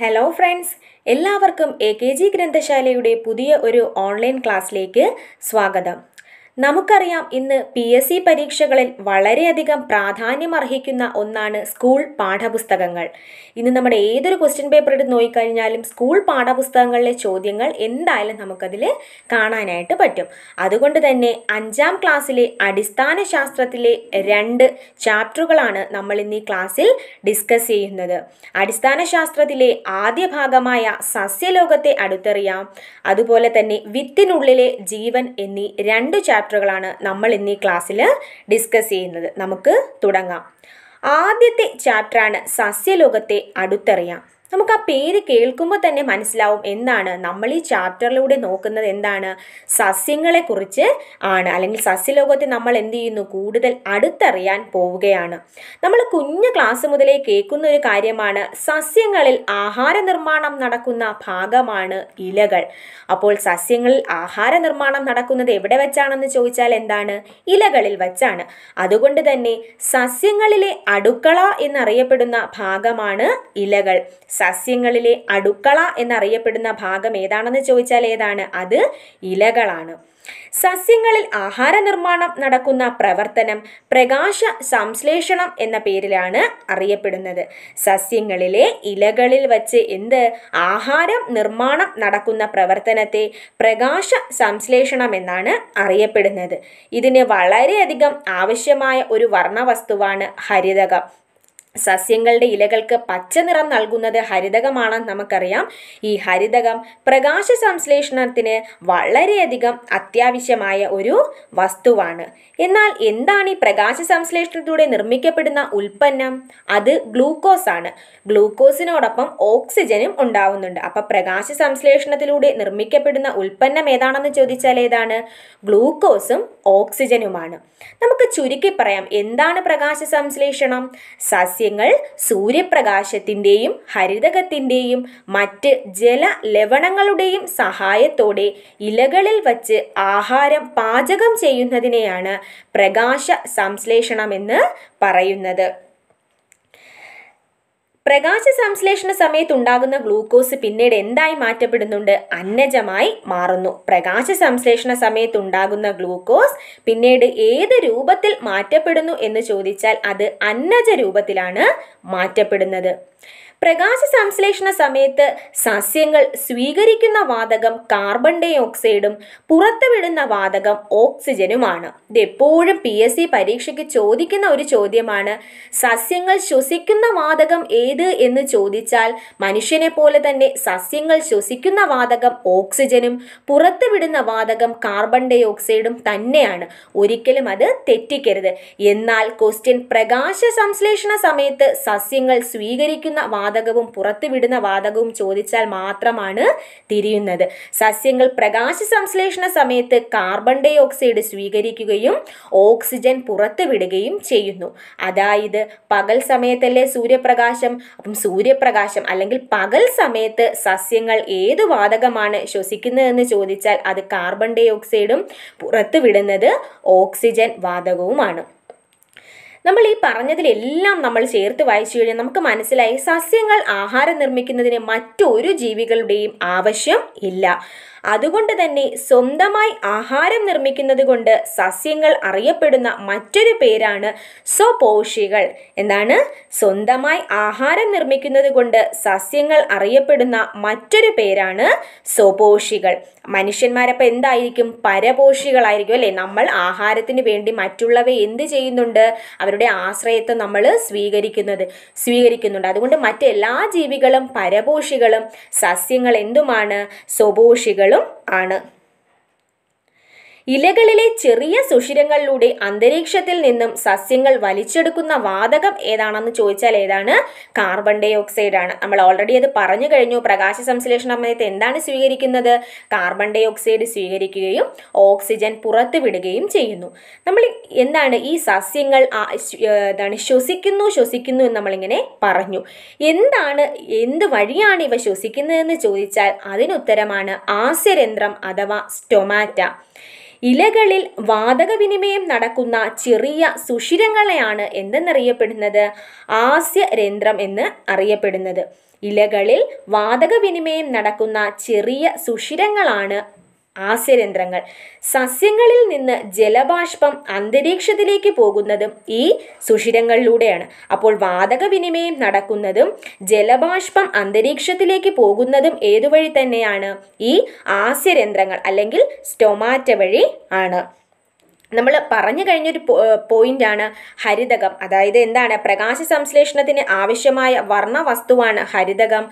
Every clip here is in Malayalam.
ഹലോ ഫ്രണ്ട്സ് എല്ലാവർക്കും എ കെ ജി ഗ്രന്ഥശാലയുടെ പുതിയ ഒരു ഓൺലൈൻ ക്ലാസ്സിലേക്ക് സ്വാഗതം. നമുക്കറിയാം ഇന്ന് പി എസ് സി പരീക്ഷകളിൽ വളരെയധികം പ്രാധാന്യമർഹിക്കുന്ന ഒന്നാണ് സ്കൂൾ പാഠപുസ്തകങ്ങൾ. ഇന്ന് നമ്മുടെ ഏതൊരു ക്വസ്റ്റ്യൻ പേപ്പർ എടുത്ത് നോക്കിക്കഴിഞ്ഞാലും സ്കൂൾ പാഠപുസ്തകങ്ങളിലെ ചോദ്യങ്ങൾ എന്തായാലും നമുക്കതിൽ കാണാനായിട്ട് പറ്റും. അതുകൊണ്ട് തന്നെ അഞ്ചാം ക്ലാസ്സിലെ അടിസ്ഥാന ശാസ്ത്രത്തിലെ രണ്ട് ചാപ്റ്ററുകളാണ് നമ്മൾ ഇന്ന് ഈ ക്ലാസ്സിൽ ഡിസ്കസ് ചെയ്യുന്നത്. അടിസ്ഥാന ശാസ്ത്രത്തിലെ ആദ്യ ഭാഗമായ സസ്യലോകത്തെ അടുത്തറിയാം. അതുപോലെ തന്നെ വിത്തിനുള്ളിലെ ജീവൻ എന്നീ രണ്ട് ചാപ്റ്ററുകളാണ് നമ്മൾ ഇന്ന് ഈ ക്ലാസ്സിൽ ഡിസ്കസ് ചെയ്യുന്നത്. നമുക്ക് തുടങ്ങാം. ആദ്യത്തെ ചാപ്റ്ററാണ് സസ്യലോകത്തെ അടുത്തറിയാം. നമുക്ക് ആ പേര് കേൾക്കുമ്പോൾ തന്നെ മനസ്സിലാവും എന്താണ്. നമ്മൾ ഈ ചാപ്റ്ററിലൂടെ നോക്കുന്നത് എന്താണ്? സസ്യങ്ങളെക്കുറിച്ച് ആണ്. അല്ലെങ്കിൽ സസ്യലോകത്തെ നമ്മൾ എന്ത് ചെയ്യുന്നു? കൂടുതൽ അടുത്തറിയാൻ പോവുകയാണ്. നമ്മൾ കുഞ്ഞു ക്ലാസ് മുതലേ കേൾക്കുന്ന ഒരു കാര്യമാണ് സസ്യങ്ങളിൽ ആഹാര നിർമ്മാണം നടക്കുന്ന ഭാഗമാണ് ഇലകൾ. അപ്പോൾ സസ്യങ്ങളിൽ ആഹാര നിർമ്മാണം നടക്കുന്നത് എവിടെ വെച്ചാണെന്ന് ചോദിച്ചാൽ എന്താണ്? ഇലകളിൽ വെച്ചാണ്. അതുകൊണ്ട് തന്നെ സസ്യങ്ങളിലെ അടുക്കള എന്നറിയപ്പെടുന്ന ഭാഗമാണ് ഇലകൾ. സസ്യങ്ങളിലെ അടുക്കള എന്നറിയപ്പെടുന്ന ഭാഗം ഏതാണെന്ന് ചോദിച്ചാൽ ഏതാണ്? അത് ഇലകളാണ്. സസ്യങ്ങളിൽ ആഹാര നിർമ്മാണം നടക്കുന്ന പ്രവർത്തനം പ്രകാശ സംശ്ലേഷണം എന്ന പേരിലാണ് അറിയപ്പെടുന്നത്. സസ്യങ്ങളിലെ ഇലകളിൽ വച്ച് എന്ത്? ആഹാരം നിർമ്മാണം നടക്കുന്ന പ്രവർത്തനത്തെ പ്രകാശ സംശ്ലേഷണം എന്നാണ് അറിയപ്പെടുന്നത്. ഇതിന് വളരെയധികം ആവശ്യമായ ഒരു വർണവസ്തുവാണ് ഹരിതകം. സസ്യങ്ങളുടെ ഇലകൾക്ക് പച്ച നിറം നൽകുന്നത് ഹരിതകമാണെന്ന് നമുക്കറിയാം. ഈ ഹരിതകം പ്രകാശ സംശ്ലേഷണത്തിന് വളരെയധികം അത്യാവശ്യമായ ഒരു വസ്തുവാണ്. എന്നാൽ എന്താണ് ഈ പ്രകാശ സംശ്ലേഷണത്തിലൂടെ നിർമ്മിക്കപ്പെടുന്ന ഉൽപ്പന്നം? അത് ഗ്ലൂക്കോസ് ആണ് ഗ്ലൂക്കോസിനോടൊപ്പം ഓക്സിജനും ഉണ്ടാവുന്നുണ്ട്. അപ്പം പ്രകാശ സംശ്ലേഷണത്തിലൂടെ നിർമ്മിക്കപ്പെടുന്ന ഉൽപ്പന്നം ഏതാണെന്ന് ചോദിച്ചാൽ ഏതാണ്? ഗ്ലൂക്കോസും ഓക്സിജനുമാണ്. നമുക്ക് ചുരുക്കി പറയാം. എന്താണ് പ്രകാശ സംശ്ലേഷണം? സസ്യങ്ങൾ സൂര്യപ്രകാശത്തിന്റെയും ഹരിതകത്തിന്റെയും മറ്റ് ജല ലവണങ്ങളുടെയും സഹായത്തോടെ ഇലകളിൽ വച്ച് ആഹാരം പാചകം ചെയ്യുന്നതിനെയാണ് പ്രകാശ സംശ്ലേഷണമെന്ന് പറയുന്നത്. പ്രകാശ സംശ്ലേഷണ സമയത്ത് ഉണ്ടാകുന്ന ഗ്ലൂക്കോസ് പിന്നീട് എന്തായി മാറ്റപ്പെടുന്നുണ്ട്? അന്നജമായി മാറുന്നു. പ്രകാശ സംശ്ലേഷണ സമയത്ത് ഉണ്ടാകുന്ന ഗ്ലൂക്കോസ് പിന്നീട് ഏത് രൂപത്തിൽ മാറ്റപ്പെടുന്നു എന്ന് ചോദിച്ചാൽ അത് അന്നജ രൂപത്തിലാണ് മാറ്റപ്പെടുന്നത്. പ്രകാശ സംശ്ലേഷണ സമയത്ത് സസ്യങ്ങൾ സ്വീകരിക്കുന്ന വാതകം കാർബൺ ഡൈ ഓക്സൈഡും പുറത്തുവിടുന്ന വാതകം ഓക്സിജനുമാണ് ഇത് എപ്പോഴും പി എസ് സി പരീക്ഷയ്ക്ക് ചോദിക്കുന്ന ഒരു ചോദ്യമാണ്. സസ്യങ്ങൾ ശ്വസിക്കുന്ന വാതകം ഏത് എന്ന് ചോദിച്ചാൽ മനുഷ്യനെ പോലെ തന്നെ സസ്യങ്ങൾ ശ്വസിക്കുന്ന വാതകം ഓക്സിജനും പുറത്തുവിടുന്ന വാതകം കാർബൺ ഡൈ ഓക്സൈഡും തന്നെയാണ്. ഒരിക്കലും അത് തെറ്റിക്കരുത്. എന്നാൽ ക്വസ്റ്റ്യൻ പ്രകാശ സംശ്ലേഷണ സമയത്ത് സസ്യങ്ങൾ സ്വീകരിക്കുന്ന വാതകവും പുറത്തുവിടുന്ന വാതകവും ചോദിച്ചാൽ മാത്രമാണ് തിരിയുന്നത്. സസ്യങ്ങൾ പ്രകാശ സംശ്ലേഷണ സമയത്ത് കാർബൺ ഡൈ ഓക്സൈഡ് സ്വീകരിക്കുകയും ഓക്സിജൻ പുറത്തുവിടുകയും ചെയ്യുന്നു. അതായത് പകൽ സമയത്തല്ലേ സൂര്യപ്രകാശം? അപ്പം സൂര്യപ്രകാശം അല്ലെങ്കിൽ പകൽ സമയത്ത് സസ്യങ്ങൾ ഏത് വാതകമാണ് ശ്വസിക്കുന്നതെന്ന് ചോദിച്ചാൽ അത് കാർബൺ ഡൈ ഓക്സൈഡും പുറത്തുവിടുന്നത് ഓക്സിജൻ വാതകവുമാണ്. നമ്മൾ ഈ പറഞ്ഞതിലെല്ലാം നമ്മൾ ചേർത്ത് വായിച്ചു കഴിഞ്ഞാൽ നമുക്ക് മനസ്സിലായി സസ്യങ്ങൾ ആഹാരം നിർമ്മിക്കുന്നതിന് മറ്റൊരു ജീവികളുടെയും ആവശ്യം ഇല്ല. അതുകൊണ്ട് തന്നെ സ്വന്തമായി ആഹാരം നിർമ്മിക്കുന്നത് കൊണ്ട് സസ്യങ്ങൾ അറിയപ്പെടുന്ന മറ്റൊരു പേരാണ് സ്വപോഷികൾ. എന്താണ്? സ്വന്തമായി ആഹാരം നിർമ്മിക്കുന്നത് കൊണ്ട് സസ്യങ്ങൾ അറിയപ്പെടുന്ന മറ്റൊരു പേരാണ് സ്വപോഷികൾ. മനുഷ്യന്മാരപ്പോൾ എന്തായിരിക്കും? പരപോഷികളായിരിക്കും അല്ലേ? നമ്മൾ ആഹാരത്തിന് വേണ്ടി മറ്റുള്ളവയെ എന്ത് ചെയ്യുന്നുണ്ട്? അവരുടെ ആശ്രയത്വം നമ്മൾ സ്വീകരിക്കുന്നത് സ്വീകരിക്കുന്നുണ്ട്. അതുകൊണ്ട് മറ്റെല്ലാ ജീവികളും പരപോഷികളും സസ്യങ്ങൾ എന്തുമാണ്? സ്വപോഷികളും ആണ്. ഇലകളിലെ ചെറിയ സുഷിരങ്ങളിലൂടെ അന്തരീക്ഷത്തിൽ നിന്നും സസ്യങ്ങൾ വലിച്ചെടുക്കുന്ന വാതകം ഏതാണെന്ന് ചോദിച്ചാൽ ഏതാണ്? കാർബൺ ഡൈ ഓക്സൈഡ് ആണ്. നമ്മൾ ഓൾറെഡി അത് പറഞ്ഞു കഴിഞ്ഞു. പ്രകാശ സംശ്ലേഷണ സമയത്ത് എന്താണ് സ്വീകരിക്കുന്നത്? കാർബൺ ഡൈ ഓക്സൈഡ് സ്വീകരിക്കുകയും ഓക്സിജൻ പുറത്തുവിടുകയും ചെയ്യുന്നു. നമ്മൾ എന്താണ് ഈ സസ്യങ്ങൾ എന്താണ് ശ്വസിക്കുന്നു ശ്വസിക്കുന്നു എന്ന് നമ്മളിങ്ങനെ പറഞ്ഞു. എന്താണ് എന്ത് വഴിയാണ് ഇവ ശ്വസിക്കുന്നതെന്ന് ചോദിച്ചാൽ അതിനുത്തരമാണ് ആസ്യരന്ധ്രം അഥവാ സ്റ്റൊമാറ്റ ഇലകളിൽ വാതക വിനിമയം നടക്കുന്ന ചെറിയ സുഷിരങ്ങളെയാണ് എന്തെന്നറിയപ്പെടുന്നത്? ആസ്യരന്ധ്രം എന്ന് അറിയപ്പെടുന്നത്. ഇലകളിൽ വാതക വിനിമയം നടക്കുന്ന ചെറിയ സുഷിരങ്ങളാണ് ആസ്യരന്ധ്രങ്ങൾ. സസ്യങ്ങളിൽ നിന്ന് ജലബാഷ്പം അന്തരീക്ഷത്തിലേക്ക് പോകുന്നതും ഈ സുഷിരങ്ങളിലൂടെയാണ്. അപ്പോൾ വാതക വിനിമയം നടക്കുന്നതും ജലബാഷ്പം അന്തരീക്ഷത്തിലേക്ക് പോകുന്നതും ഏതുവഴി തന്നെയാണ്? ഈ ആസ്യരന്ധ്രങ്ങൾ അല്ലെങ്കിൽ സ്റ്റൊമാറ്റ വഴി ആണ്. നമ്മൾ പറഞ്ഞു കഴിഞ്ഞൊരു പോയിന്റാണ് ഹരിതകം. അതായത് എന്താണ്? പ്രകാശ സംശ്ലേഷണത്തിന് ആവശ്യമായ വർണ വസ്തുവാണ് ഹരിതകം.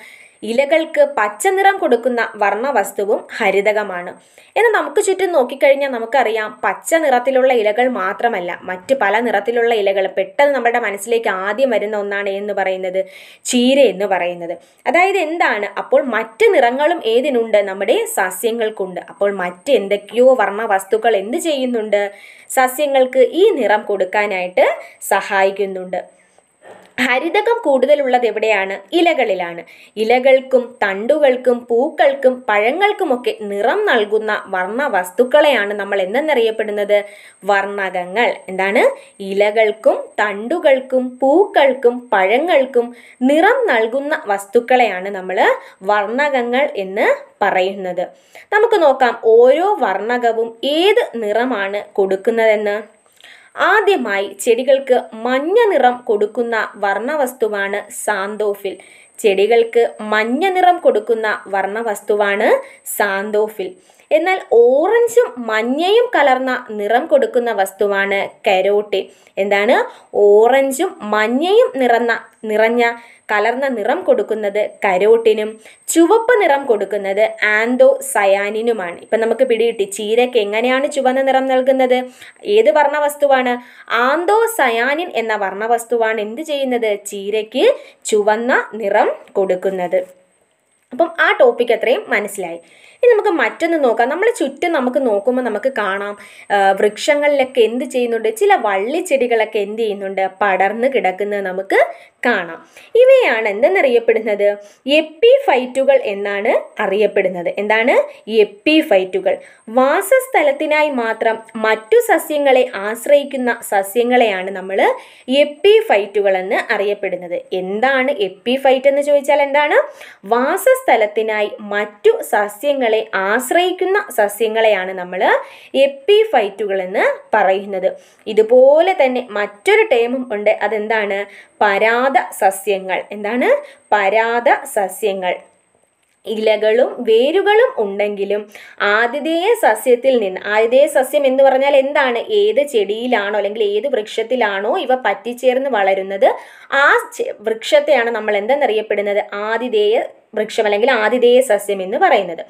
ഇലകൾക്ക് പച്ച നിറം കൊടുക്കുന്ന വർണവസ്തുവും ഹരിതകമാണ്. എന്നാൽ നമുക്ക് ചുറ്റും നോക്കിക്കഴിഞ്ഞാൽ നമുക്കറിയാം പച്ച നിറത്തിലുള്ള ഇലകൾ മാത്രമല്ല മറ്റ് പല നിറത്തിലുള്ള ഇലകൾ പെട്ടെന്ന് നമ്മുടെ മനസ്സിലേക്ക് ആദ്യം വരുന്ന ഒന്നാണ് എന്ന് പറയുന്നത്? ചീര എന്ന് പറയുന്നത്. അതായത് എന്താണ്? അപ്പോൾ മറ്റ് നിറങ്ങളും ഏതിനുണ്ട്? നമ്മുടെ സസ്യങ്ങൾക്കുണ്ട്. അപ്പോൾ മറ്റ് എന്തൊക്കെയോ വർണ വസ്തുക്കൾ എന്ത് ചെയ്യുന്നുണ്ട്? സസ്യങ്ങൾക്ക് ഈ നിറം കൊടുക്കാനായിട്ട് സഹായിക്കുന്നുണ്ട്. ഹരിതകം കൂടുതലുള്ളത് എവിടെയാണ്? ഇലകളിലാണ്. ഇലകൾക്കും തണ്ടുകൾക്കും പൂക്കൾക്കും പഴങ്ങൾക്കുമൊക്കെ നിറം നൽകുന്ന വർണ വസ്തുക്കളെയാണ് നമ്മൾ എന്തെന്നറിയപ്പെടുന്നത്? വർണകങ്ങൾ. എന്താണ്? ഇലകൾക്കും തണ്ടുകൾക്കും പൂക്കൾക്കും പഴങ്ങൾക്കും നിറം നൽകുന്ന വസ്തുക്കളെയാണ് നമ്മൾ വർണകങ്ങൾ എന്ന് പറയുന്നത്. നമുക്ക് നോക്കാം ഓരോ വർണകവും ഏത് നിറമാണ് കൊടുക്കുന്നതെന്ന്? ആദ്യമായി ചെടികൾക്ക് മഞ്ഞ നിറം കൊടുക്കുന്ന വർണവസ്തുവാണ് സാന്തോഫിൽ. ചെടികൾക്ക് മഞ്ഞ നിറം കൊടുക്കുന്ന വർണവസ്തുവാണ് സാന്തോഫിൽ. എന്നാൽ ഓറഞ്ചും മഞ്ഞയും കലർന്ന നിറം കൊടുക്കുന്ന വസ്തുവാണ് കരോട്ടിൻ. എന്താണ്? ഓറഞ്ചും മഞ്ഞയും നിറന്ന നിറഞ്ഞ കലർന്ന നിറം കൊടുക്കുന്നത് കരോട്ടിനും ചുവപ്പ് നിറം കൊടുക്കുന്നത് ആന്തോ സയാനിനുമാണ് ഇപ്പം നമുക്ക് പിടികിട്ടി ചീരയ്ക്ക് എങ്ങനെയാണ് ചുവന്ന നിറം നൽകുന്നത്? ഏത് വർണവസ്തുവാണ്? ആന്തോ സയാനിൻ എന്ന വർണവസ്തുവാണ് എന്ത് ചെയ്യുന്നത്? ചീരയ്ക്ക് ചുവന്ന നിറം കൊടുക്കുന്നത്. അപ്പം ആ ടോപ്പിക് അത്രയും മനസ്സിലായി. ഇനി നമുക്ക് മറ്റൊന്ന് നോക്കാം. നമ്മളെ ചുറ്റും നമുക്ക് നോക്കുമ്പോൾ നമുക്ക് കാണാം വൃക്ഷങ്ങളിലൊക്കെ എന്ത് ചെയ്യുന്നുണ്ട്? ചില വള്ളിച്ചെടികളൊക്കെ എന്ത് ചെയ്യുന്നുണ്ട്? പടർന്ന് കിടക്കുന്നത് നമുക്ക് കാണാം. ഇവയാണ് എന്തെന്നറിയപ്പെടുന്നത്? എപ്പിഫൈറ്റുകൾ എന്നാണ് അറിയപ്പെടുന്നത്. എന്താണ്? എപ്പിഫൈറ്റുകൾ. വാസസ്ഥലത്തിനായി മാത്രം മറ്റു സസ്യങ്ങളെ ആശ്രയിക്കുന്ന സസ്യങ്ങളെയാണ് നമ്മൾ എപ്പിഫൈറ്റുകൾ എന്ന് അറിയപ്പെടുന്നത്. എന്താണ് എപ്പിഫൈറ്റ് എന്ന് ചോദിച്ചാൽ എന്താണ്? വാസസ്ഥലത്തിനായി മറ്റു സസ്യങ്ങളെ ആശ്രയിക്കുന്ന സസ്യങ്ങളെയാണ് നമ്മൾ എപ്പിഫൈറ്റുകൾ എന്ന് പറയുന്നത്. ഇതുപോലെ തന്നെ മറ്റൊരു ടേമും ഉണ്ട്. അതെന്താണ്? പരാത സസ്യങ്ങൾ. എന്താണ്? പരാത സസ്യങ്ങൾ. ഇലകളും വേരുകളും ഉണ്ടെങ്കിലും ആതിഥേയ സസ്യത്തിൽ നിന്ന് ആതിഥേയ സസ്യം എന്ന് പറഞ്ഞാൽ എന്താണ്? ഏത് ചെടിയിലാണോ അല്ലെങ്കിൽ ഏത് വൃക്ഷത്തിലാണോ ഇവ പറ്റിച്ചേർന്ന് വളരുന്നത്. ആ വൃക്ഷത്തെയാണ് നമ്മൾ എന്തെന്നറിയപ്പെടുന്നത്? ആതിഥേയ വൃക്ഷം അല്ലെങ്കിൽ ആതിഥേയ സസ്യം എന്ന് പറയുന്നത്.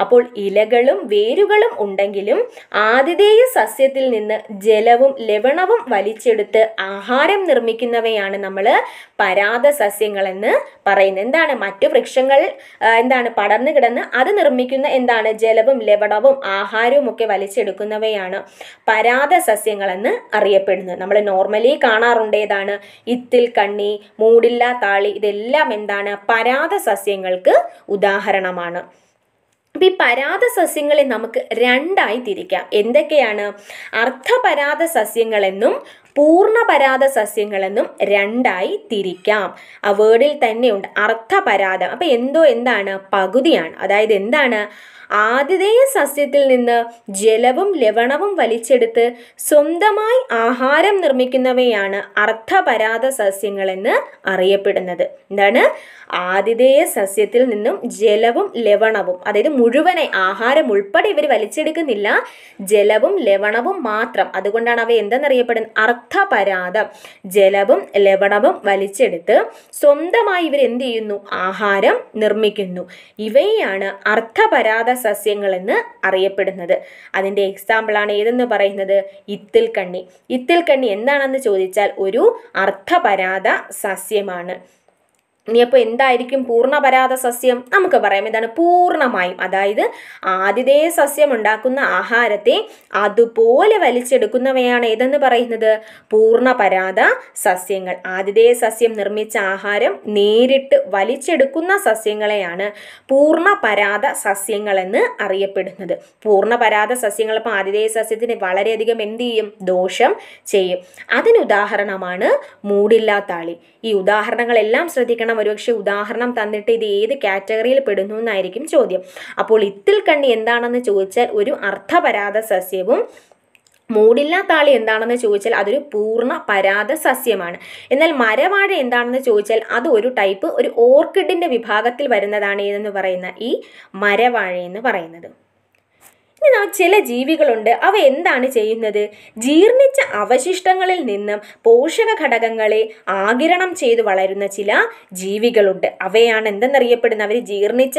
അപ്പോൾ ഇലകളും വേരുകളും ഉണ്ടെങ്കിലും ആതിഥേയ സസ്യത്തിൽ നിന്ന് ജലവും ലവണവും വലിച്ചെടുത്ത് ആഹാരം നിർമ്മിക്കുന്നവയാണ് നമ്മൾ പരാത സസ്യങ്ങൾ എന്ന് പറയുന്നത്. എന്താണ്? മറ്റു വൃക്ഷങ്ങൾ എന്താണ്? പടർന്നു കിടന്ന് അത് നിർമ്മിക്കുന്ന എന്താണ്? ജലവും ലവണവും ആഹാരവും ഒക്കെ വലിച്ചെടുക്കുന്നവയാണ് പരാത സസ്യങ്ങൾ എന്ന് അറിയപ്പെടുന്നത്. നമ്മൾ നോർമലി കാണാറുണ്ട് ഏതാണ്? ഇത്തിൽ കണ്ണി മൂടില്ല താളി ഇതെല്ലാം എന്താണ്? പരാത സസ്യങ്ങൾ സസ്യങ്ങൾക്ക് ഉദാഹരണമാണ്. അപ്പം ഈ പരാത സസ്യങ്ങളെ നമുക്ക് രണ്ടായി തിരിക്കാം. എന്തൊക്കെയാണ്? അർദ്ധപരാത സസ്യങ്ങളെന്നും പൂർണപരാത സസ്യങ്ങളെന്നും രണ്ടായി തിരിക്കാം. ആ വേർഡിൽ തന്നെയുണ്ട് അർത്ഥപരാതം അപ്പം എന്തോ എന്താണ്? പകുതിയാണ്. അതായത് എന്താണ്? ആതിഥേയ സസ്യത്തിൽ നിന്ന് ജലവും ലവണവും വലിച്ചെടുത്ത് സ്വന്തമായി ആഹാരം നിർമ്മിക്കുന്നവയാണ് അർത്ഥപരാത സസ്യങ്ങളെന്ന് അറിയപ്പെടുന്നത്. എന്താണ്? ആതിഥേയ സസ്യത്തിൽ നിന്നും ജലവും ലവണവും അതായത് മുഴുവനെ ആഹാരം ഉൾപ്പെടെ ഇവർ വലിച്ചെടുക്കുന്നില്ല ജലവും ലവണവും മാത്രം. അതുകൊണ്ടാണ് അവ എന്തെന്നറിയപ്പെടുന്നത്? അർദ്ധപരാതം ജലവും ലവണവും വലിച്ചെടുത്ത് സ്വന്തമായി ഇവർ എന്ത് ചെയ്യുന്നു? ആഹാരം നിർമ്മിക്കുന്നു. ഇവയാണ് അർത്ഥപരാത സസ്യങ്ങൾ എന്ന് അറിയപ്പെടുന്നത്. അതിന്റെ എക്സാമ്പിളാണ് ഏതെന്ന് പറയുന്നത്? ഇത്തിൽ കണ്ണി. ഇത്തിൽ കണ്ണി എന്താണെന്ന് ചോദിച്ചാൽ ഒരു അർത്ഥപരാത സസ്യമാണ്. ഇനിയപ്പോൾ എന്തായിരിക്കും പൂർണപരാത സസ്യം? നമുക്ക് പറയാം. ഇതാണ് പൂർണമായും അതായത് ആതിഥേയ സസ്യം ഉണ്ടാക്കുന്ന ആഹാരത്തെ അതുപോലെ വലിച്ചെടുക്കുന്നവയാണ് ഏതെന്ന് പറയുന്നത്? പൂർണപരാത സസ്യങ്ങൾ. ആതിഥേയ സസ്യം നിർമ്മിച്ച ആഹാരം നേരിട്ട് വലിച്ചെടുക്കുന്ന സസ്യങ്ങളെയാണ് പൂർണപരാത സസ്യങ്ങൾ എന്ന് അറിയപ്പെടുന്നത്. പൂർണപരാത സസ്യങ്ങൾ ഇപ്പോൾ ആതിഥേയ സസ്യത്തിന് വളരെയധികം എന്ത് ചെയ്യും? ദോഷം ചെയ്യും. അതിനുദാഹരണമാണ് മൂടില്ലാത്താളി. ഈ ഉദാഹരണങ്ങളെല്ലാം ശ്രദ്ധിക്കണം. ഒരുപക്ഷെ ഉദാഹരണം തന്നിട്ട് ഇത് ഏത് കാറ്റഗറിയിൽ പെടുന്നു എന്നായിരിക്കും ചോദ്യം. അപ്പോൾ ഇത്തിൽ കണ്ണി എന്താണെന്ന് ചോദിച്ചാൽ ഒരു അർത്ഥപരാത സസ്യവും മൂടില്ലാ താളി എന്താണെന്ന് ചോദിച്ചാൽ അതൊരു പൂർണ പരാത സസ്യമാണ്. എന്നാൽ മരവാഴ എന്താണെന്ന് ചോദിച്ചാൽ അത് ഒരു ടൈപ്പ് ഒരു ഓർക്കിഡിന്റെ വിഭാഗത്തിൽ വരുന്നതാണ് ഏതെന്ന് പറയുന്ന ഈ മരവാഴ എന്ന് പറയുന്നത്. ഇനി ചില ജീവികളുണ്ട്. അവ എന്താണ് ചെയ്യുന്നത്? ജീർണിച്ച അവശിഷ്ടങ്ങളിൽ നിന്നും പോഷക ഘടകങ്ങളെ ആകിരണം ചെയ്ത് വളരുന്ന ചില ജീവികളുണ്ട്. അവയാണ് എന്തെന്നറിയപ്പെടുന്നത് അവർ ജീർണിച്ച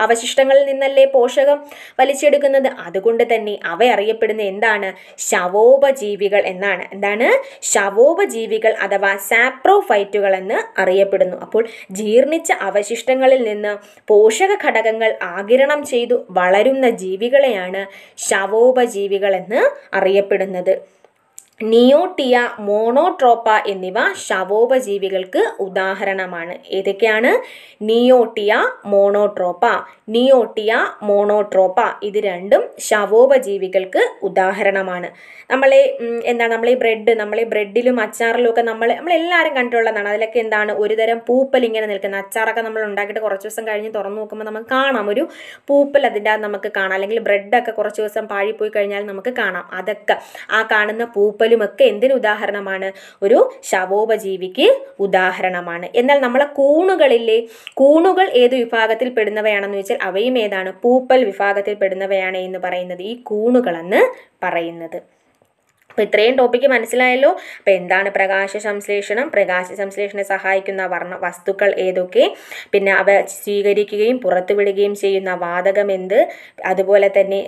അവശിഷ്ടങ്ങളിൽ നിന്നല്ലേ പോഷകം വലിച്ചെടുക്കുന്നത്? അതുകൊണ്ട് തന്നെ അവ അറിയപ്പെടുന്ന എന്താണ്? ശവോപജീവികൾ എന്നാണ്. എന്താണ്? ശവോപജീവികൾ അഥവാ സാപ്രോഫൈറ്റുകൾ എന്ന് അറിയപ്പെടുന്നു. അപ്പോൾ ജീർണിച്ച അവശിഷ്ടങ്ങളിൽ നിന്ന് പോഷക ഘടകങ്ങൾ ആകിരണം ചെയ്തു വളരുന്ന ജീവികളെയാണ് ശവോപജീവികൾ എന്ന് അറിയപ്പെടുന്നത്. നിയോട്ടിയ മോണോട്രോപ്പ എന്നിവ ശവോപജീവികൾക്ക് ഉദാഹരണമാണ്. ഏതൊക്കെയാണ്? നിയോട്ടിയ മോണോട്രോപ്പ നിയോട്ടിയ മോണോട്രോപ്പ ഇത് രണ്ടും ശവോപജീവികൾക്ക് ഉദാഹരണമാണ്. നമ്മളെ എന്താ എന്താണ് നമ്മൾ ഈ ബ്രെഡ് നമ്മൾ ഈ ബ്രെഡിലും അച്ചാറിലും ഒക്കെ നമ്മൾ നമ്മളെല്ലാവരും കണ്ടിട്ടുള്ളതാണ്. അതിലൊക്കെ എന്താണ്? ഒരു തരം പൂപ്പൽ ഇങ്ങനെ നിൽക്കുന്ന അച്ചാറൊക്കെ നമ്മൾ ഉണ്ടാക്കിയിട്ട് കുറച്ച് ദിവസം കഴിഞ്ഞ് തുറന്നു നോക്കുമ്പോൾ നമുക്ക് കാണാം. ഒരു പൂപ്പൽ അതിന്റെ നമുക്ക് കാണാം. അല്ലെങ്കിൽ ബ്രെഡൊക്കെ കുറച്ച് ദിവസം പാഴിപ്പോയി കഴിഞ്ഞാൽ നമുക്ക് കാണാം. അതൊക്കെ ആ കാണുന്ന പൂപ്പലുമൊക്കെ എന്തിന് ഉദാഹരണമാണ്? ഒരു ശവോപജീവിക്ക് ഉദാഹരണമാണ്. എന്നാൽ നമ്മളെ കൂണുകളില്ലേ? കൂണുകൾ ഏത് വിഭാഗത്തിൽ പെടുന്നവയാണെന്ന് വെച്ചാൽ അവയും ഏതാണ്? പൂപ്പൽ വിഭാഗത്തിൽ പെടുന്നവയാണ് എന്ന് പറയുന്നത് ഈ കൂണുകളെന്ന് പറയുന്നത്. അപ്പോൾ ഇത്രയും ടോപ്പിക്ക് മനസ്സിലായല്ലോ. അപ്പോൾ എന്താണ് പ്രകാശ സംശ്ലേഷണം? പ്രകാശ സംശ്ലേഷണത്തെ സഹായിക്കുന്ന വർണ വസ്തുക്കൾ ഏതൊക്കെ? പിന്നെ അവ സ്വീകരിക്കുകയും പുറത്തുവിടുകയും ചെയ്യുന്ന വാതകം എന്ത്? അതുപോലെ തന്നെ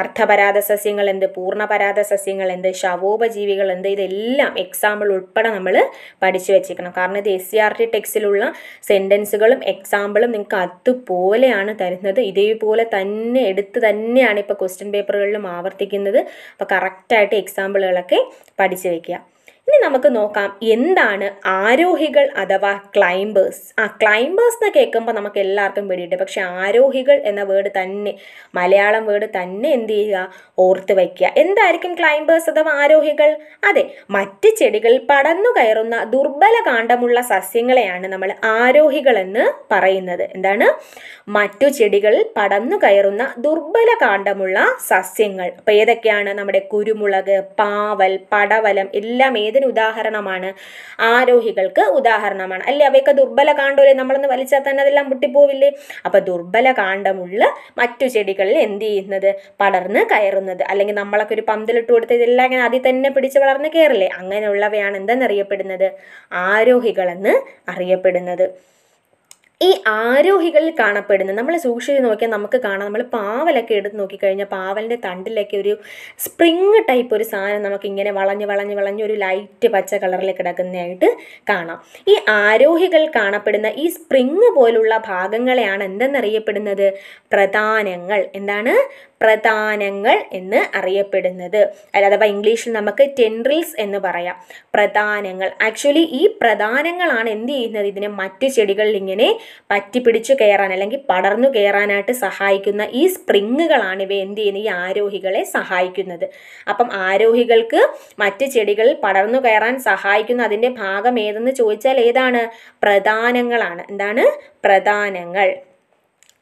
അർത്ഥപരാത സസ്യങ്ങൾ എന്ത്? പൂർണപരാത സസ്യങ്ങൾ എന്ത്? ശവോപജീവികൾ എന്ത്? ഇതെല്ലാം എക്സാമ്പിൾ ഉൾപ്പെടെ നമ്മൾ പഠിച്ചു വെച്ചിരിക്കണം. കാരണം ഇത് എസ് സി ആർ ടി ടെക്സ്റ്റിലുള്ള സെന്റൻസുകളും എക്സാമ്പിളും നിങ്ങൾക്ക് അതുപോലെയാണ് തരുന്നത്. ഇതേപോലെ തന്നെ എടുത്ത് തന്നെയാണ് ഇപ്പോൾ ക്വസ്റ്റ്യൻ പേപ്പറുകളിലും ആവർത്തിക്കുന്നത്. അപ്പോൾ കറക്റ്റായിട്ട് എക്സാമ്പിളുകളൊക്കെ പഠിച്ചു വെക്കുക. ഇനി നമുക്ക് നോക്കാം എന്താണ് ആരോഹികൾ അഥവാ ക്ലൈംബേഴ്സ് ആ ക്ലൈംബേഴ്സ് എന്ന് കേൾക്കുമ്പോൾ നമുക്ക് എല്ലാവർക്കും പേടിയുണ്ട്. പക്ഷെ ആരോഹികൾ എന്ന വേർഡ് തന്നെ മലയാളം വേർഡ് തന്നെ എന്ത് ചെയ്യുക? ഓർത്ത് വയ്ക്കുക എന്തായിരിക്കും ക്ലൈംബേഴ്സ് അഥവാ ആരോഹികൾ? അതെ മറ്റ് ചെടികൾ പടന്നു കയറുന്ന ദുർബല കാണ്ഡമുള്ള സസ്യങ്ങളെയാണ് നമ്മൾ ആരോഹികൾ എന്ന് പറയുന്നത്. എന്താണ്? മറ്റു ചെടികൾ പടന്നു കയറുന്ന ദുർബല കാണ്ഡമുള്ള സസ്യങ്ങൾ. അപ്പോൾ ഏതൊക്കെയാണ്? നമ്മുടെ കുരുമുളക് പാവൽ പടവലം എല്ലാം ഏതിന് ഉദാഹരണമാണ്? ആരോഹികൾക്ക് ഉദാഹരണമാണ്. അല്ലേ? അവയൊക്കെ ദുർബല കാണ്ടല്ലേ നമ്മളൊന്ന് വലിച്ചാൽ തന്നെ അതെല്ലാം പൊട്ടിപ്പോവില്ലേ? അപ്പോൾ ദുർബല കാണ്ടമുള്ള മറ്റു ചെടികളിൽ എന്ത് ചെയ്യുന്നത്? പടർന്ന് കയറുന്നത്. അല്ലെങ്കിൽ നമ്മളൊക്കെ ഒരു പന്തലിട്ട് കൊടുത്ത് ഇതെല്ലാം ഇങ്ങനെ അതിൽ തന്നെ പിടിച്ച് വളർന്ന് കയറില്ലേ? അങ്ങനെയുള്ളവയാണ് എന്തെന്നറിയപ്പെടുന്നത്? ആരോഹികളെന്ന് അറിയപ്പെടുന്നത്. ഈ ആരോഹികളിൽ കാണപ്പെടുന്ന നമ്മൾ സൂക്ഷിച്ച് നോക്കിയാൽ നമുക്ക് കാണാം നമ്മൾ പാവലൊക്കെ എടുത്ത് നോക്കിക്കഴിഞ്ഞാൽ പാവലിന്റെ തണ്ടിലൊക്കെ ഒരു സ്പ്രിങ് ടൈപ്പ് ഒരു സാധനം നമുക്കിങ്ങനെ വളഞ്ഞ് വളഞ്ഞ് വളഞ്ഞ് ഒരു ലൈറ്റ് പച്ച കളറിൽ കിടക്കുന്നതായിട്ട് കാണാം. ഈ ആരോഹികൾ കാണപ്പെടുന്ന ഈ സ്പ്രിങ് പോലുള്ള ഭാഗങ്ങളെയാണ് എന്തെന്നറിയപ്പെടുന്നത്? പ്രധാനങ്ങൾ. എന്താണ്? പ്രധാനങ്ങൾ എന്ന് അറിയപ്പെടുന്നത്. അല്ല അഥവാ ഇംഗ്ലീഷിൽ നമുക്ക് ടെൻഡ്രിൽസ് എന്ന് പറയാം. പ്രധാനങ്ങൾ. ആക്ച്വലി ഈ പ്രധാനങ്ങളാണ് എന്ത് ചെയ്യുന്നത്? ഇതിനെ മറ്റു ചെടികളിൽ ഇങ്ങനെ പറ്റിപ്പിടിച്ചു കയറാൻ അല്ലെങ്കിൽ പടർന്നു കയറാനായിട്ട് സഹായിക്കുന്ന ഈ സ്പ്രിങ്ങുകളാണ് ഇവ എന്ത് ചെയ്യുന്നത്? ഈ ആരോഹികളെ സഹായിക്കുന്നത്. അപ്പം ആരോഹികൾക്ക് മറ്റ് ചെടികളിൽ പടർന്നു കയറാൻ സഹായിക്കുന്ന അതിന്റെ ഭാഗം ഏതെന്ന് ചോദിച്ചാൽ ഏതാണ്? പ്രധാനങ്ങളാണ്. എന്താണ്? പ്രധാനങ്ങൾ.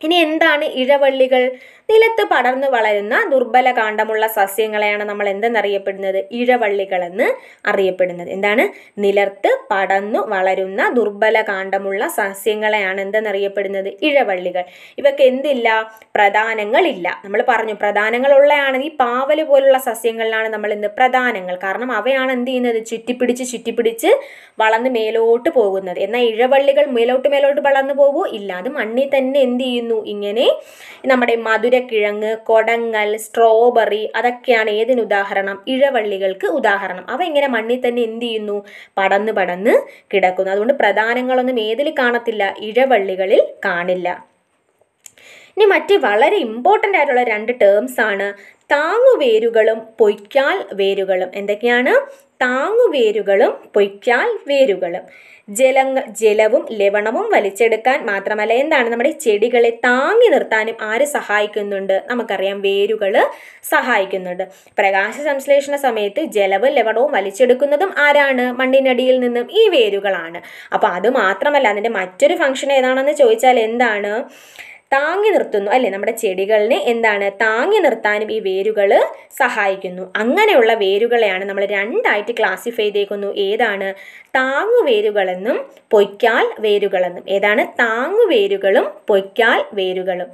ഇനി എന്താണ് ഇഴവള്ളികൾ? നിലത്ത് പടർന്നു വളരുന്ന ദുർബല കാണ്ഡമുള്ള സസ്യങ്ങളെയാണ് നമ്മൾ എന്തെന്നറിയപ്പെടുന്നത്? ഇഴവള്ളികളെന്ന് അറിയപ്പെടുന്നത്. എന്താണ്? നിലത്ത് പടർന്നു വളരുന്ന ദുർബല കാണ്ഡമുള്ള സസ്യങ്ങളെയാണ് എന്തെന്നറിയപ്പെടുന്നത്? ഇഴവള്ളികൾ. ഇവക്ക് എന്തില്ല? പ്രധാനങ്ങളില്ല. നമ്മൾ പറഞ്ഞു പ്രധാനങ്ങളുള്ളതാണ് ഈ പാവൽ പോലുള്ള സസ്യങ്ങളിലാണ് നമ്മൾ എന്ത് പ്രധാനങ്ങൾ. കാരണം അവയാണ് എന്ത് ചെയ്യുന്നത്? ചുറ്റിപ്പിടിച്ച് ചുറ്റിപ്പിടിച്ച് വളർന്ന് മേലോട്ട് പോകുന്നത്. എന്നാൽ ഇഴവള്ളികൾ മേലോട്ട് മേലോട്ട് വളർന്നു പോകൂ ഇല്ല. അത് മണ്ണിൽ തന്നെ എന്ത് ചെയ്യുന്നു? ഇങ്ങനെ നമ്മുടെ മധുരക്കിഴങ്ങ് കൊടങ്ങൽ സ്ട്രോബെറി അതൊക്കെയാണ് ഏതിന് ഉദാഹരണം? ഇഴവള്ളികൾക്ക് ഉദാഹരണം. അവ ഇങ്ങനെ മണ്ണിൽ തന്നെ എന്ത് ചെയ്യുന്നു? പടന്ന് പടന്ന് കിടക്കുന്നു. അതുകൊണ്ട് പ്രധാനങ്ങളൊന്നും ഏതിൽ കാണത്തില്ല? ഇഴവള്ളികളിൽ കാണില്ല. ഇനി മറ്റ് വളരെ ഇമ്പോർട്ടന്റ് ആയിട്ടുള്ള രണ്ട് ടേംസ് ആണ്. താങ്ങുവേരുകളും പൊയ്ക്കാൽ വേരുകളും. എന്തൊക്കെയാണ്? താങ്ങുവേരുകളും പൊയ്ക്കാൽ വേരുകളും. ജലങ്ങ ജലവും ലവണവും വലിച്ചെടുക്കാൻ മാത്രമല്ല എന്താണ് നമ്മുടെ ചെടികളെ താങ്ങി നിർത്താനും ആര് സഹായിക്കുന്നുണ്ട്? നമുക്കറിയാം വേരുകൾ സഹായിക്കുന്നുണ്ട്. പ്രകാശ സംശ്ലേഷണ സമയത്ത് ജലവും ലവണവും വലിച്ചെടുക്കുന്നതും ആരാണ്? മണ്ണിനടിയിൽ നിന്നും ഈ വേരുകളാണ്. അപ്പോൾ അത് മാത്രമല്ല അതിന്റെ മറ്റൊരു ഫംഗ്ഷൻ ഏതാണെന്ന് ചോദിച്ചാൽ എന്താണ്? താങ്ങി നിർത്തുന്നു. അല്ലേ? നമ്മുടെ ചെടികളിനെ എന്താണ്? താങ്ങി നിർത്താനും ഈ വേരുകൾ സഹായിക്കുന്നു. അങ്ങനെയുള്ള വേരുകളെയാണ് നമ്മൾ രണ്ടായിട്ട് ക്ലാസിഫൈ ചെയ്തേക്കുന്നു. ഏതാണ്? താങ്ങുവേരുകളെന്നും പൊയ്ക്കാൽ വേരുകളെന്നും. ഏതാണ്? താങ്ങുവേരുകളും പൊയ്ക്കാൽ വേരുകളും.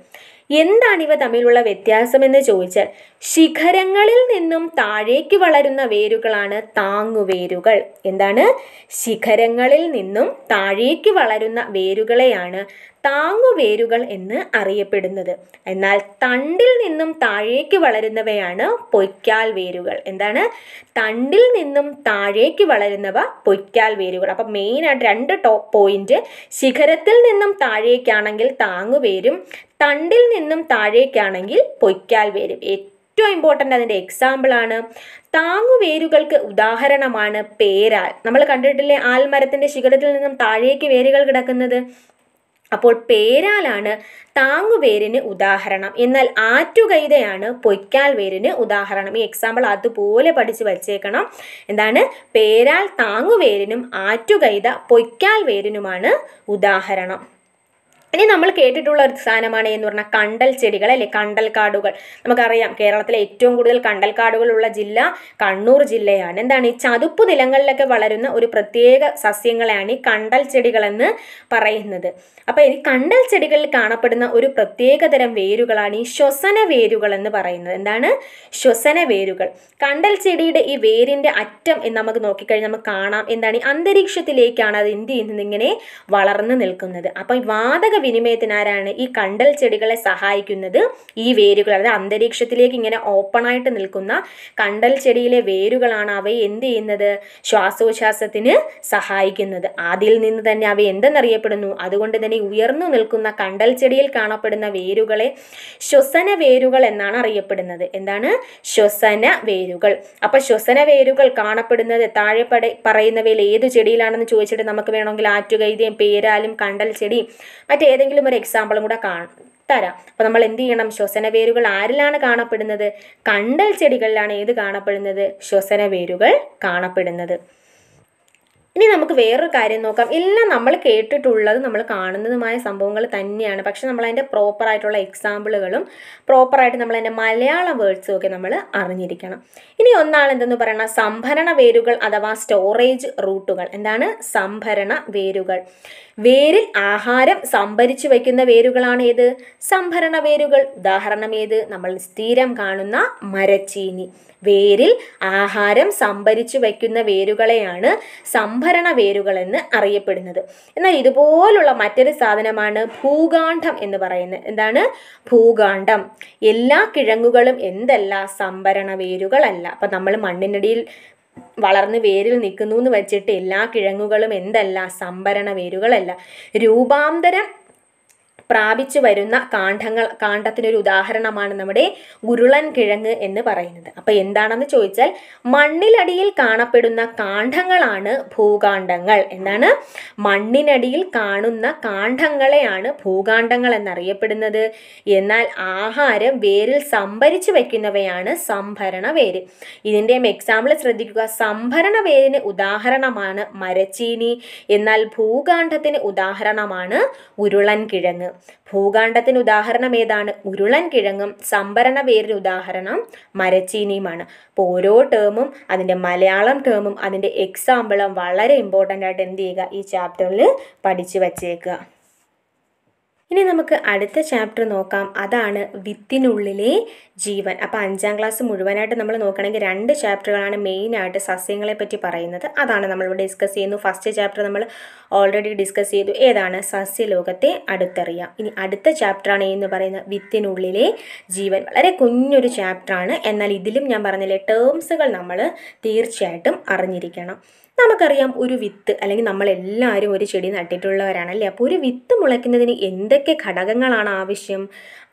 എന്താണ് ഇവ തമ്മിലുള്ള വ്യത്യാസമെന്ന് ചോദിച്ചാൽ ശിഖരങ്ങളിൽ നിന്നും താഴേക്ക് വളരുന്ന വേരുകളാണ് താങ്ങുവേരുകൾ എന്താണ്? ശിഖരങ്ങളിൽ നിന്നും താഴേക്ക് വളരുന്ന വേരുകളെയാണ് താങ്ങുവേരുകൾ എന്ന് അറിയപ്പെടുന്നത്. എന്നാൽ തണ്ടിൽ നിന്നും താഴേക്ക് വളരുന്നവയാണ് പൊയ്ക്കാൽ വേരുകൾ എന്താണ്? തണ്ടിൽ നിന്നും താഴേക്ക് വളരുന്നവ പൊയ്ക്കാൽ വേരുകൾ അപ്പം മെയിനായിട്ട് രണ്ട് ടോപ്പ് പോയിന്റ് ശിഖരത്തിൽ നിന്നും താഴേക്കാണെങ്കിൽ താങ്ങുവേരും തണ്ടിൽ നിന്നും താഴേക്കാണെങ്കിൽ പൊയ്ക്കാൽ വേരും ഏറ്റവും ഇമ്പോർട്ടന്റ് അതിന്റെ എക്സാമ്പിളാണ് താങ്ങുവേരുകൾക്ക് ഉദാഹരണമാണ് പേരാൽ. നമ്മൾ കണ്ടിട്ടില്ലേ ആൽമരത്തിന്റെ ശിഖരത്തിൽ നിന്നും താഴേക്ക് വേരുകൾ കിടക്കുന്നത്? അപ്പോൾ പേരാലാണ് താങ്ങുവേരിന് ഉദാഹരണം. എന്നാൽ ആറ്റുകൈതയാണ് പൊയ്ക്കാൽ വേരിന് ഉദാഹരണം. ഈ എക്സാമ്പിൾ അതുപോലെ പഠിച്ച് വച്ചേക്കണം. എന്താണ്? പേരാൽ താങ്ങുവേരിനും ആറ്റുകൈത പൊയ്ക്കാൽ വേരിനുമാണ് ഉദാഹരണം. ഇനി നമ്മൾ കേട്ടിട്ടുള്ള ഒരു സാധനമാണ് എന്ന് പറഞ്ഞാൽ കണ്ടൽ ചെടികൾ അല്ലെ? കണ്ടൽ കാടുകൾ നമുക്കറിയാം കേരളത്തിലെ ഏറ്റവും കൂടുതൽ കണ്ടൽ കാടുകളുള്ള ജില്ല കണ്ണൂർ ജില്ലയാണ്. എന്താണ്? ഈ ചതുപ്പ് നിലങ്ങളിലൊക്കെ വളരുന്ന ഒരു പ്രത്യേക സസ്യങ്ങളെയാണ് ഈ കണ്ടൽ ചെടികളെന്ന് പറയുന്നത്. അപ്പോൾ ഈ കണ്ടൽ ചെടികളിൽ കാണപ്പെടുന്ന ഒരു പ്രത്യേക തരം വേരുകളാണ് ഈ ശ്വസന വേരുകൾ എന്ന് പറയുന്നത്. എന്താണ്? ശ്വസന വേരുകൾ. കണ്ടൽ ചെടിയുടെ ഈ വേരിന്റെ അറ്റം എന്ന് നമുക്ക് നോക്കിക്കഴിഞ്ഞാൽ നമുക്ക് കാണാം. എന്താണ്? ഈ അന്തരീക്ഷത്തിലേക്കാണ് അത് എന്ത് ചെയ്യുന്നത്? ഇങ്ങനെ വളർന്നു നിൽക്കുന്നത്. അപ്പം ഈ വാതക വിനിമയത്തിനാരാണ് ഈ കണ്ടൽ ചെടികളെ സഹായിക്കുന്നത്? ഈ വേരുകൾ അതായത് അന്തരീക്ഷത്തിലേക്ക് ഇങ്ങനെ ഓപ്പൺ ആയിട്ട് നിൽക്കുന്ന കണ്ടൽ ചെടിയിലെ വേരുകളാണ് അവയെ എന്ത് ചെയ്യുന്നത്? ശ്വാസോച്ഛ്വാസത്തിന് സഹായിക്കുന്നത്. അതിൽ നിന്ന് തന്നെ അവ എന്തെന്നറിയപ്പെടുന്നു? അതുകൊണ്ട് തന്നെ ഉയർന്നു നിൽക്കുന്ന കണ്ടൽ ചെടിയിൽ കാണപ്പെടുന്ന വേരുകളെ ശ്വസന വേരുകൾ എന്നാണ് അറിയപ്പെടുന്നത്. എന്താണ്? ശ്വസന വേരുകൾ. അപ്പൊ ശ്വസന വേരുകൾ കാണപ്പെടുന്നത് താഴെ പട പറയുന്നവയിൽ ഏത് ചെടിയിലാണെന്ന് ചോദിച്ചിട്ട് നമുക്ക് വേണമെങ്കിൽ ആറ്റുകൈതയും പേരാലും കണ്ടൽ ചെടിയും ഏതെങ്കിലും ഒരു എക്സാമ്പിളും കൂടെ കാ തരാം. അപ്പോൾ നമ്മൾ എന്ത് ചെയ്യണം? ശ്വസന വേരുകൾ ആരിലാണ് കാണപ്പെടുന്നത്? കണ്ടൽ ചെടികളിലാണ് ഏത് കാണപ്പെടുന്നത്? ശ്വസന വേരുകൾ കാണപ്പെടുന്നത്. ഇനി നമുക്ക് വേറൊരു കാര്യം നോക്കാം. എല്ലാം നമ്മൾ കേട്ടിട്ടുള്ളത് നമ്മൾ കാണുന്നതുമായ സംഭവങ്ങൾ തന്നെയാണ്. പക്ഷെ നമ്മൾ അതിന്റെ പ്രോപ്പറായിട്ടുള്ള എക്സാമ്പിളുകളും പ്രോപ്പറായിട്ട് നമ്മൾ അതിന്റെ മലയാള വേർഡ്സും ഒക്കെ നമ്മൾ അറിഞ്ഞിരിക്കണം. ഇനി ഒന്നാണ് എന്തെന്ന് സംഭരണ വേരുകൾ അഥവാ സ്റ്റോറേജ് റൂട്ടുകൾ എന്താണ്? സംഭരണ വേരുകൾ. വേരിൽ ആഹാരം സംഭരിച്ചു വയ്ക്കുന്ന വേരുകളാണ് ഏത്? സംഭരണ വേരുകൾ. ഉദാഹരണം ഏത്? നമ്മൾ സ്ഥിരം കാണുന്ന മരച്ചീനി. വേരിൽ ആഹാരം സംഭരിച്ചു വയ്ക്കുന്ന വേരുകളെയാണ് സംഭരണ വേരുകൾ എന്ന് അറിയപ്പെടുന്നത്. എന്നാൽ ഇതുപോലുള്ള മറ്റൊരു സാധനമാണ് ഭൂകാണ്ഡം എന്ന് പറയുന്നത്. എന്താണ്? ഭൂകാണ്ഡം. എല്ലാ കിഴങ്ങുകളും എന്തല്ല? സംഭരണ വേരുകളല്ല. അപ്പം നമ്മൾ മണ്ണിനടിയിൽ വളർന്ന് വേരിൽ നിൽക്കുന്നു എന്ന് വെച്ചിട്ട് എല്ലാ കിഴങ്ങുകളും എന്തല്ല? സംഭരണ വേരുകളല്ല. രൂപാന്തരം പ്രാപിച്ചു വരുന്ന കാണ്ഡങ്ങൾ കാണ്ഡത്തിനൊരു ഉദാഹരണമാണ് നമ്മുടെ ഉരുളൻ കിഴങ്ങ് എന്ന് പറയുന്നത്. അപ്പോൾ എന്താണെന്ന് ചോദിച്ചാൽ മണ്ണിലടിയിൽ കാണപ്പെടുന്ന കാണ്ഡങ്ങളാണ് ഭൂകാണ്ഡങ്ങൾ എന്താണ് മണ്ണിനടിയിൽ കാണുന്ന കാണ്ഡങ്ങളെയാണ് ഭൂകാണ്ഡങ്ങൾ എന്നറിയപ്പെടുന്നത്. എന്നാൽ ആഹാരം വേരിൽ സംഭരിച്ചു വയ്ക്കുന്നവയാണ് സംഭരണ വേര്. ഇതിന്റെയും എക്സാമ്പിൾ ശ്രദ്ധിക്കുക. സംഭരണ വേരിന് ഉദാഹരണമാണ് മരച്ചീനി. എന്നാൽ ഭൂകാണ്ഡത്തിന് ഉദാഹരണമാണ് ഉരുളൻ കിഴങ്ങ്. ഭൂകാണ്ഡത്തിന് ഉദാഹരണം ഏതാണ്? ഉരുളൻ കിഴങ്ങും സംഭരണ വേരിന് ഉദാഹരണം മരച്ചീനിയുമാണ്. അപ്പോൾ ഓരോ ടേമും അതിന്റെ മലയാളം ടേമും അതിന്റെ എക്സാമ്പിളും വളരെ ഇമ്പോർട്ടന്റ് ആയിട്ട് എന്ത് ചെയ്യുക? ഈ ചാപ്റ്ററിൽ പഠിച്ചു വച്ചേക്കുക. ഇനി നമുക്ക് അടുത്ത ചാപ്റ്റർ നോക്കാം. അതാണ് വിത്തിനുള്ളിലെ ജീവൻ. അപ്പോൾ അഞ്ചാം ക്ലാസ് മുഴുവനായിട്ട് നമ്മൾ നോക്കുകയാണെങ്കിൽ രണ്ട് ചാപ്റ്ററുകളാണ് മെയിനായിട്ട് സസ്യങ്ങളെ പറ്റി പറയുന്നത്. അതാണ് നമ്മളിവിടെ ഡിസ്കസ് ചെയ്യുന്നു. ഫസ്റ്റ് ചാപ്റ്റർ നമ്മൾ ഓൾറെഡി ഡിസ്കസ് ചെയ്തു. ഏതാണ്? സസ്യലോകത്തെ അടുത്തറിയാം. ഇനി അടുത്ത ചാപ്റ്ററാണ് എന്ന് പറയുന്നത് വിത്തിനുള്ളിലെ ജീവൻ. വളരെ കുഞ്ഞൊരു ചാപ്റ്ററാണ് എന്നാൽ ഇതിലും ഞാൻ പറഞ്ഞില്ലേ ടേംസുകൾ നമ്മൾ തീർച്ചയായിട്ടും അറിഞ്ഞിരിക്കണം. നമുക്കറിയാം ഒരു വിത്ത് അല്ലെങ്കിൽ നമ്മളെല്ലാവരും ഒരു ചെടി നട്ടിട്ടുള്ളവരാണ് അല്ലേ അപ്പോൾ ഒരു വിത്ത് മുളയ്ക്കുന്നതിന് എന്തൊക്കെ ഘടകങ്ങളാണ് ആവശ്യം?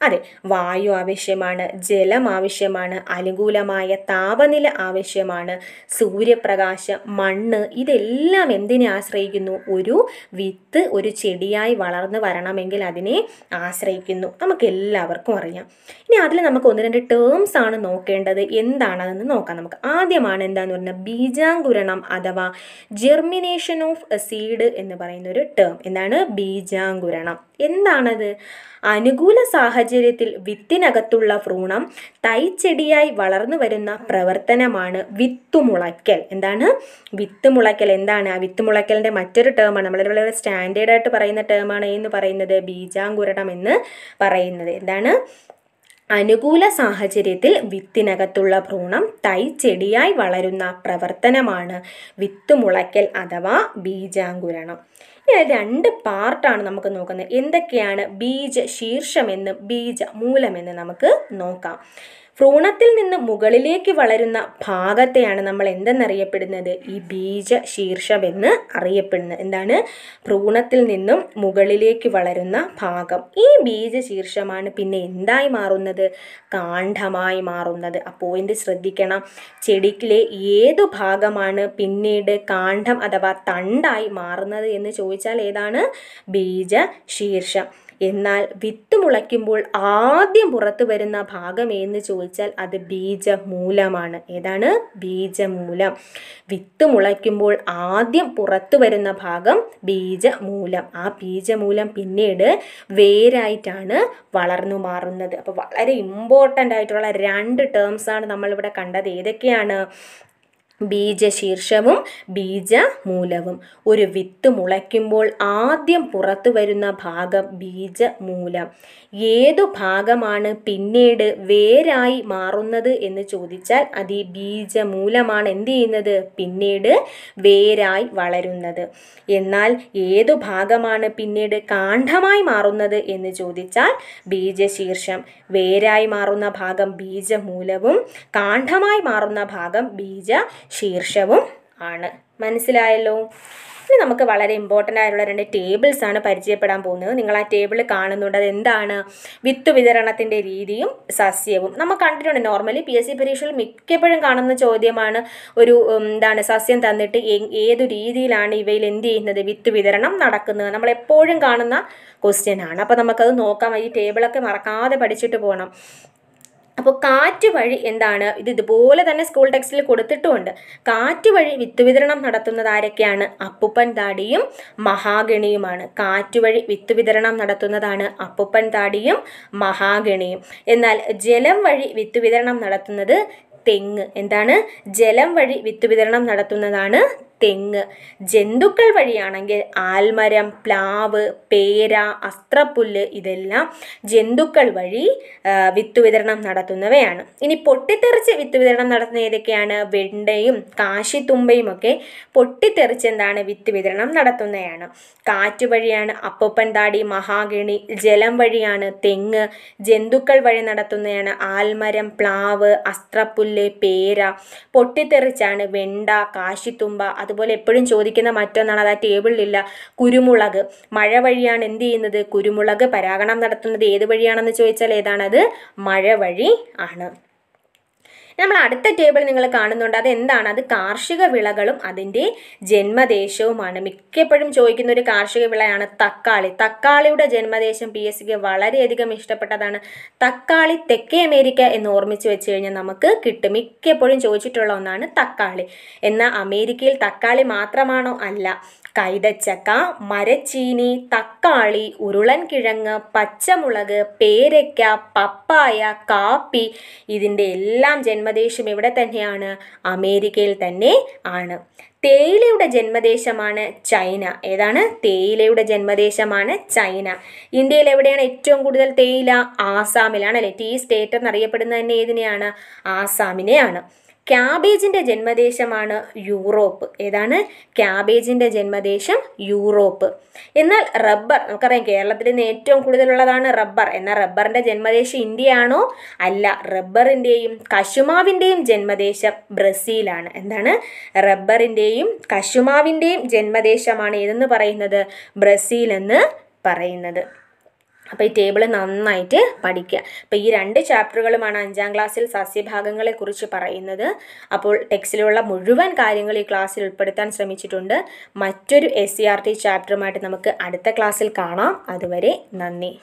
അതെ വായു ആവശ്യമാണ് ജലം ആവശ്യമാണ് അനുകൂലമായ താപനില ആവശ്യമാണ് സൂര്യപ്രകാശം മണ്ണ് ഇതെല്ലാം എന്തിനെ ആശ്രയിക്കുന്നു? ഒരു വിത്ത് ഒരു ചെടിയായി വളർന്നു വരണമെങ്കിൽ അതിനെ ആശ്രയിക്കുന്നു. നമുക്ക് എല്ലാവർക്കും അറിയാം. ഇനി അതിൽ നമുക്ക് ഒന്ന് രണ്ട് ടേംസ് ആണ് നോക്കേണ്ടത്. എന്താണതെന്ന് നോക്കാം നമുക്ക്. ആദ്യമാണ് എന്താന്ന് പറഞ്ഞാൽ ബീജാങ്കുരണം അഥവാ ജെർമിനേഷൻ ഓഫ് എ സീഡ് എന്ന് പറയുന്ന ഒരു ടേം എന്താണ്? ബീജാങ്കുരണം. എന്താണത്? അനുകൂല സാഹചര്യത്തിൽ വിത്തിനകത്തുള്ള ഭ്രൂണം തൈച്ചെടിയായി വളർന്നു വരുന്ന പ്രവർത്തനമാണ് വിത്തുമുളയ്ക്കൽ. എന്താണ്? വിത്തുമുളയ്ക്കൽ. എന്താണ്? ആ വിത്തുമുളയ്ക്കലിന്റെ മറ്റൊരു ടേമാണ് നമ്മളൊരു വളരെ സ്റ്റാൻഡേർഡായിട്ട് പറയുന്ന ടേമാണ് എന്ന് പറയുന്നത് ബീജാങ്കുരണം എന്ന് പറയുന്നത്. എന്താണ്? അനുകൂല സാഹചര്യത്തിൽ വിത്തിനകത്തുള്ള ഭ്രൂണം തൈ ചെടിയായി വളരുന്ന പ്രവർത്തനമാണ് വിത്ത് മുളയ്ക്കൽ അഥവാ ബീജാങ്കുരണം. ഇനി രണ്ട് പാർട്ടാണ് നമുക്ക് നോക്കുന്നത്. എന്തൊക്കെയാണ് ബീജ ശീർഷമെന്നും ബീജ മൂലമെന്ന് നമുക്ക് നോക്കാം. ഭ്രൂണത്തിൽ നിന്ന് മുകളിലേക്ക് വളരുന്ന ഭാഗത്തെയാണ് നമ്മൾ എന്തെന്നറിയപ്പെടുന്നത്? ഈ ബീജ ശീർഷമെന്ന് അറിയപ്പെടുന്നത്. എന്താണ്? ഭ്രൂണത്തിൽ നിന്നും മുകളിലേക്ക് വളരുന്ന ഭാഗം. ഈ ബീജ ശീർഷമാണ് പിന്നെ എന്തായി മാറുന്നത്? കാണ്ഡമായി മാറുന്നത്. ആ പോയിന്റ് ശ്രദ്ധിക്കണം. ചെടിക്കിലെ ഏതു ഭാഗമാണ് പിന്നീട് കാണ്ഡം അഥവാ തണ്ടായി മാറുന്നത് എന്ന് ചോദിച്ചാൽ ഏതാണ്? ബീജ ശീർഷം എന്നാൽ വിത്ത് മുളയ്ക്കുമ്പോൾ ആദ്യം പുറത്തു വരുന്ന ഭാഗം എന്ന് ചോദിച്ചാൽ അത് ബീജമൂലമാണ്. ഏതാണ്? ബീജമൂലം. വിത്ത് മുളയ്ക്കുമ്പോൾ ആദ്യം പുറത്തു വരുന്ന ഭാഗം ബീജമൂലം. ആ ബീജമൂലം പിന്നീട് വേരായിട്ടാണ് വളർന്നു മാറുന്നത്. അപ്പോൾ വളരെ ഇമ്പോർട്ടന്റ് ആയിട്ടുള്ള രണ്ട് ടേംസ് ടേംസാണ് നമ്മളിവിടെ കണ്ടത്. ഏതൊക്കെയാണ്? ബീജശീർഷവും ബീജമൂലവും. ഒരു വിത്ത് മുളയ്ക്കുമ്പോൾ ആദ്യം പുറത്തു വരുന്ന ഭാഗം ബീജമൂലം. ഏതു ഭാഗമാണ് പിന്നീട് വേരായി മാറുന്നത് എന്ന് ചോദിച്ചാൽ അത് ഈ ബീജമൂലമാണ് എന്ത് ചെയ്യുന്നത്? പിന്നീട് വേരായി വളരുന്നത്. എന്നാൽ ഏതു ഭാഗമാണ് പിന്നീട് കാണ്ഡമായി മാറുന്നത് എന്ന് ചോദിച്ചാൽ ബീജശീർഷം. വേരായി മാറുന്ന ഭാഗം ബീജമൂലവും കാണ്ഡമായി മാറുന്ന ഭാഗം ബീജ ശീർഷവും ആണ്. മനസ്സിലായല്ലോ? ഇനി നമുക്ക് വളരെ ഇമ്പോർട്ടന്റ് ആയിട്ടുള്ള രണ്ട് ടേബിൾസ് ആണ് പരിചയപ്പെടാൻ പോകുന്നത്. നിങ്ങൾ ആ ടേബിൾ കാണുന്നുണ്ട്. അത് എന്താണ്? വിത്ത് വിതരണത്തിന്റെ രീതിയും സസ്യവും. നമ്മൾ കണ്ടിട്ടുണ്ട് നോർമലി പി എസ് സി പരീക്ഷയിൽ മിക്കപ്പോഴും കാണുന്ന ചോദ്യമാണ് ഒരു എന്താണ് സസ്യം തന്നിട്ട് ഏതു രീതിയിലാണ് ഇവയിൽ എന്ത് ചെയ്യുന്നത്? വിത്ത് വിതരണം നടക്കുന്നത്. നമ്മൾ എപ്പോഴും കാണുന്ന ക്വസ്റ്റ്യൻ ആണ്. അപ്പോൾ നമുക്കത് നോക്കാം. ഈ ടേബിളൊക്കെ മറക്കാതെ പഠിച്ചിട്ട് പോകണം അപ്പോൾ കാറ്റ് വഴി എന്താണ്? ഇത് ഇതുപോലെ തന്നെ സ്കൂൾ ടെക്സ്റ്റിൽ കൊടുത്തിട്ടുമുണ്ട്. കാറ്റ് വഴി വിത്ത് വിതരണം നടത്തുന്നത് ആരൊക്കെയാണ്? അപ്പുപ്പൻ താടിയും മഹാഗണിയുമാണ്. കാറ്റ് വഴി വിത്ത് വിതരണം നടത്തുന്നതാണ് അപ്പുപ്പൻ താടിയും മഹാഗണിയും. എന്നാൽ ജലം വഴി വിത്ത് വിതരണം നടത്തുന്നത് തെങ്ങ്. എന്താണ്? ജലം വഴി വിത്ത് വിതരണം നടത്തുന്നതാണ് തെങ്ങ്. ജന്തുക്കൾ വഴിയാണെങ്കിൽ ആൽമരം പ്ലാവ് പേര അസ്ത്രപ്പുല്ല് ഇതെല്ലാം ജന്തുക്കൾ വഴി വിത്ത് വിതരണം നടത്തുന്നവയാണ്. ഇനി പൊട്ടിത്തെറിച്ച് വിത്ത് വിതരണം നടത്തുന്ന ഏതൊക്കെയാണ്? വെണ്ടയും കാശിത്തുമ്പയും ഒക്കെ പൊട്ടിത്തെറിച്ച് എന്താണ് വിത്ത് വിതരണം നടത്തുന്നതാണ്. കാറ്റ് വഴിയാണ് അപ്പൊപ്പൻ താടി മഹാഗണി ജലം വഴിയാണ് തെങ്ങ്. ജന്തുക്കൾ വഴി നടത്തുന്നതാണ് ആൽമരം പ്ലാവ് അസ്ത്രപ്പുല്ല് പേര. പൊട്ടിത്തെറിച്ചാണ് വെണ്ട കാശിത്തുമ്പ അതുപോലെ എപ്പോഴും ചോദിക്കുന്ന മറ്റൊന്നാണ് അത് ആ ടേബിളിലില്ല കുരുമുളക്. മഴ വഴിയാണ് എന്ത് ചെയ്യുന്നത്? കുരുമുളക് പരാഗണം നടത്തുന്നത്. ഏത് വഴിയാണെന്ന് ചോദിച്ചാൽ ഏതാണത് മഴ വഴി ആണ്. നമ്മൾ അടുത്ത ടേബിൾ നിങ്ങൾ കാണുന്നുണ്ട്. അത് എന്താണ് അത് കാർഷിക വിളകളും അതിന്റെ ജന്മദേശവുമാണ്. മിക്കപ്പോഴും ചോദിക്കുന്ന ഒരു കാർഷിക വിളയാണ് തക്കാളി. തക്കാളിയുടെ ജന്മദേശം പി എസ് സിക്ക് വളരെയധികം ഇഷ്ടപ്പെട്ടതാണ്. തക്കാളി തെക്കേ അമേരിക്ക എന്ന് ഓർമ്മിച്ച് വെച്ച് കഴിഞ്ഞാൽ നമുക്ക് കിട്ടും. മിക്കപ്പോഴും ചോദിച്ചിട്ടുള്ള ഒന്നാണ് തക്കാളി. എന്നാൽ അമേരിക്കയിൽ തക്കാളി മാത്രമാണോ അല്ല? കൈതച്ചക്ക മരച്ചീനി തക്കാളി ഉരുളൻകിഴങ്ങ് പച്ചമുളക് പേരയ്ക്ക പപ്പായ കാപ്പി ഇതിന്റെ എല്ലാം ജന്മദേശം എവിടെ തന്നെയാണ്? അമേരിക്കയിൽ തന്നെ ആണ്. തേയിലയുടെ ജന്മദേശമാണ് ചൈന. ഏതാണ്? തേയിലയുടെ ജന്മദേശമാണ് ചൈന. ഇന്ത്യയിൽ എവിടെയാണ് ഏറ്റവും കൂടുതൽ തേയില? ആസാമിലാണ്. അല്ലെ? ടീ സ്റ്റേറ്റ് എന്നറിയപ്പെടുന്നത് തന്നെ ഏതിനെയാണ്? ആസാമിനെയാണ്. ക്യാബേജിന്റെ ജന്മദേശമാണ് യൂറോപ്പ്. ഏതാണ്? ക്യാബേജിന്റെ ജന്മദേശം യൂറോപ്പ്. എന്നാൽ റബ്ബർ നമുക്കറിയാം കേരളത്തിൽ നിന്ന് ഏറ്റവും കൂടുതലുള്ളതാണ് റബ്ബർ. എന്നാൽ റബ്ബറിന്റെ ജന്മദേശം ഇന്ത്യയാണോ? അല്ല റബ്ബറിന്റെയും കശുമാവിന്റെയും ജന്മദേശം ബ്രസീലാണ്. എന്താണ്? റബ്ബറിന്റെയും കശുമാവിന്റെയും ജന്മദേശമാണ് ഏതെന്ന് പറയുന്നത്? ബ്രസീൽ എന്ന് പറയുന്നത്. അപ്പോൾ ഈ ടേബിൾ നന്നായിട്ട് പഠിക്കുക. അപ്പോൾ ഈ രണ്ട് ചാപ്റ്ററുകളുമാണ് അഞ്ചാം ക്ലാസ്സിൽ സസ്യഭാഗങ്ങളെക്കുറിച്ച് പറയുന്നത്. അപ്പോൾ ടെക്സ്റ്റിലുള്ള മുഴുവൻ കാര്യങ്ങൾ ഈ ക്ലാസ്സിൽ ഉൾപ്പെടുത്താൻ ശ്രമിച്ചിട്ടുണ്ട്. മറ്റൊരു എസ് സി ആർ ടി ചാപ്റ്ററുമായിട്ട് നമുക്ക് അടുത്ത ക്ലാസ്സിൽ കാണാം. അതുവരെ നന്ദി.